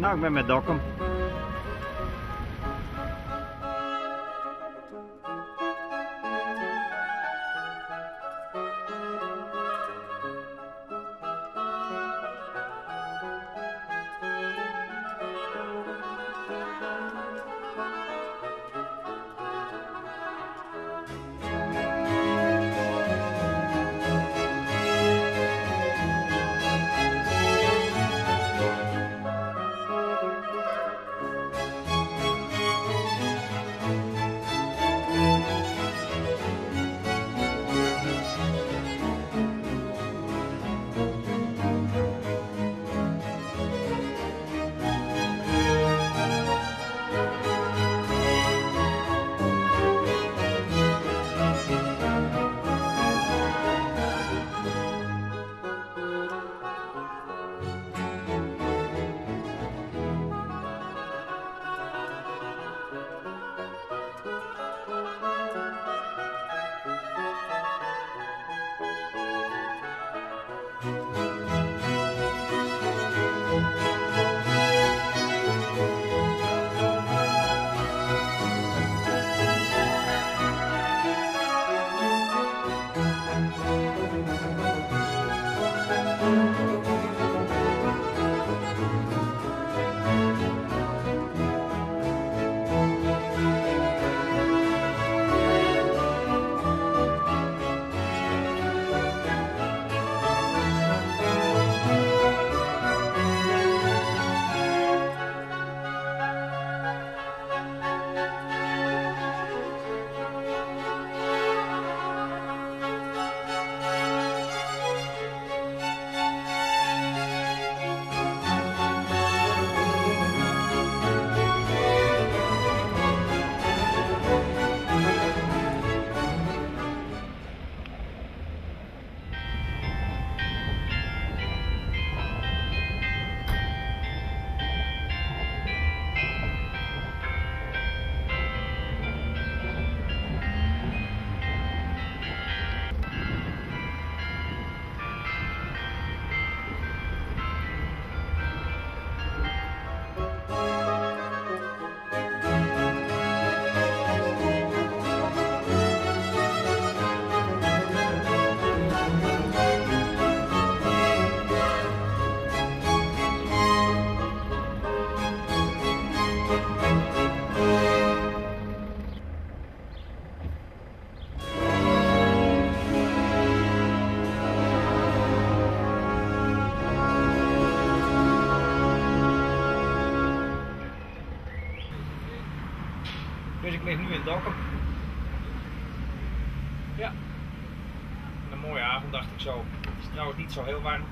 Nog med meg, dokom. Ik lig nu in Dokkum. Ja. En een mooie avond dacht ik zo. Het is trouwens niet zo heel warm.